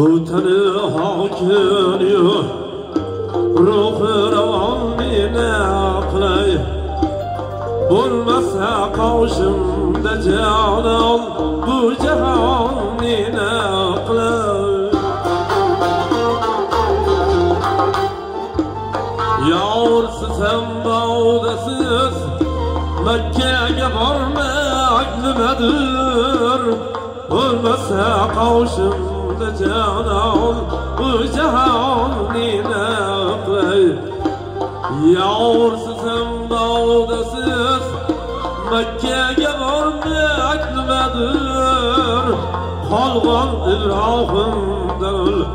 Bu tenha geliyor Ruhu revanine aklay. Bulmasa kavşımda canan Bu cehanine aklay. Yavrusu sen bağdasız Mekke'ye varmak nimedir Olmasa kavşımda canan Bu cehanine aklay Yavrusu sen bağdasız Mekke'ye varmak Kalgan İbrahim'dir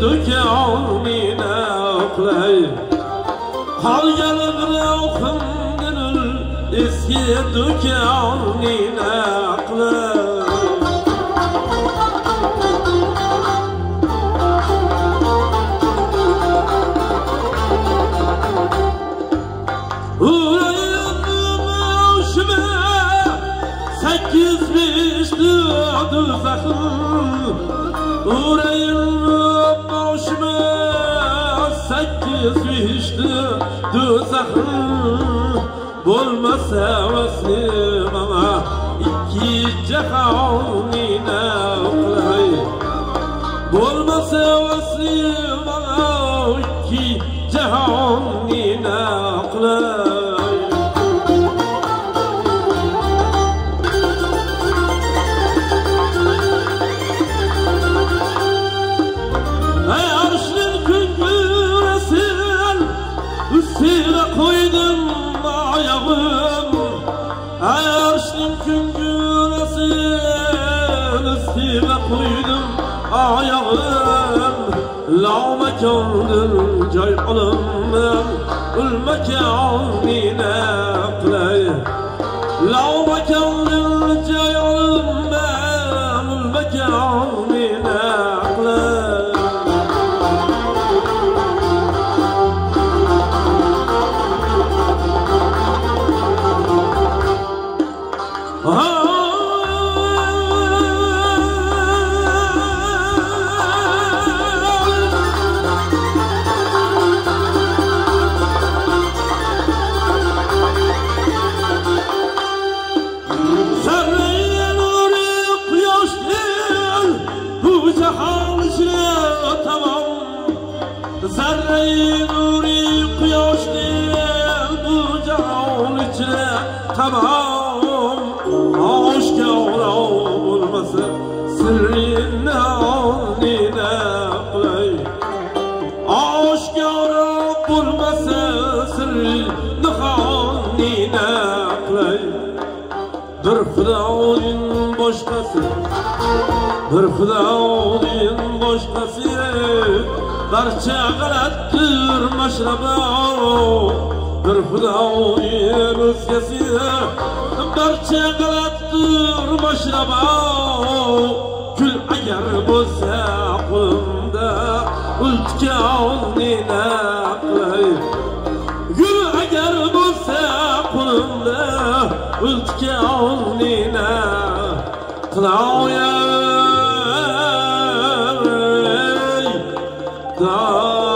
dükkanine aklay Kalgan İbrahim'dir dükkanine aklay Sekiz beşli duzakım Uğrayın başıma Sekiz beşli duzakım Bulmasa vasim ama iki cehanine kılay Bulmasa vasim Ey arşın küngüresin Üstüne koydum. Ayağım La mekandır cay alınmam Ül mekanine Zerreyle nuru kuyaş değil Bu içine tamam. Aşkara olması Sırrın haline kılay Aşkara bulması Sırrın haline kılay Bir Xudoning boshqasi Bir Xudoning boshqasi Barcha g'alatdir mashraba Bir Xudoning o'zgasi Barcha g'alatdir mashraba Kul agar bo'lsa qo'limda Ultkonina qilay Gül agar bo'lsa qo'limda o'tga olnina qiloya God.